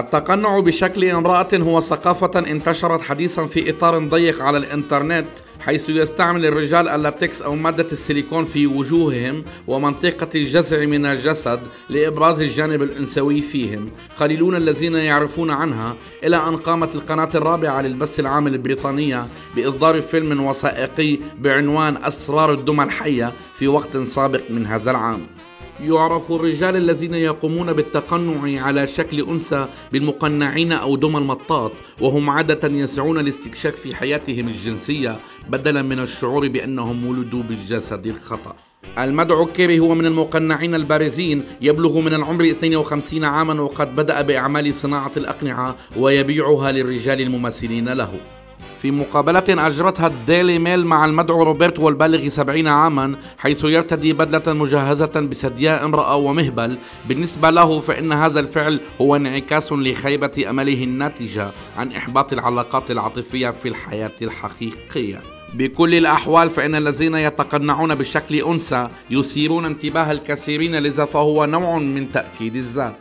التقنع بشكل امرأة هو ثقافة انتشرت حديثا في إطار ضيق على الإنترنت حيث يستعمل الرجال اللاتكس أو مادة السيليكون في وجوههم ومنطقة الجزع من الجسد لإبراز الجانب الأنثوي فيهم. قليلون الذين يعرفون عنها إلى أن قامت القناة الرابعة للبث العام البريطانية بإصدار فيلم وثائقي بعنوان أسرار الدمى الحية في وقت سابق من هذا العام. يعرف الرجال الذين يقومون بالتقنع على شكل أنثى بالمقنعين أو دمى المطاط وهم عادة يسعون الاستكشاف في حياتهم الجنسية بدلا من الشعور بأنهم ولدوا بالجسد الخطأ. المدعو كيري هو من المقنعين البارزين يبلغ من العمر 52 عاما وقد بدأ بأعمال صناعة الأقنعة ويبيعها للرجال المماثلين له. في مقابلة أجرتها الديلي ميل مع المدعو روبرت والبالغ سبعين عاما حيث يرتدي بدلة مجهزة بثدياء امرأة ومهبل. بالنسبة له فإن هذا الفعل هو انعكاس لخيبة أمله الناتجة عن إحباط العلاقات العاطفية في الحياة الحقيقية. بكل الأحوال فإن الذين يتقنعون بشكل أنثى يثيرون انتباه الكثيرين لذا فهو نوع من تأكيد الذات.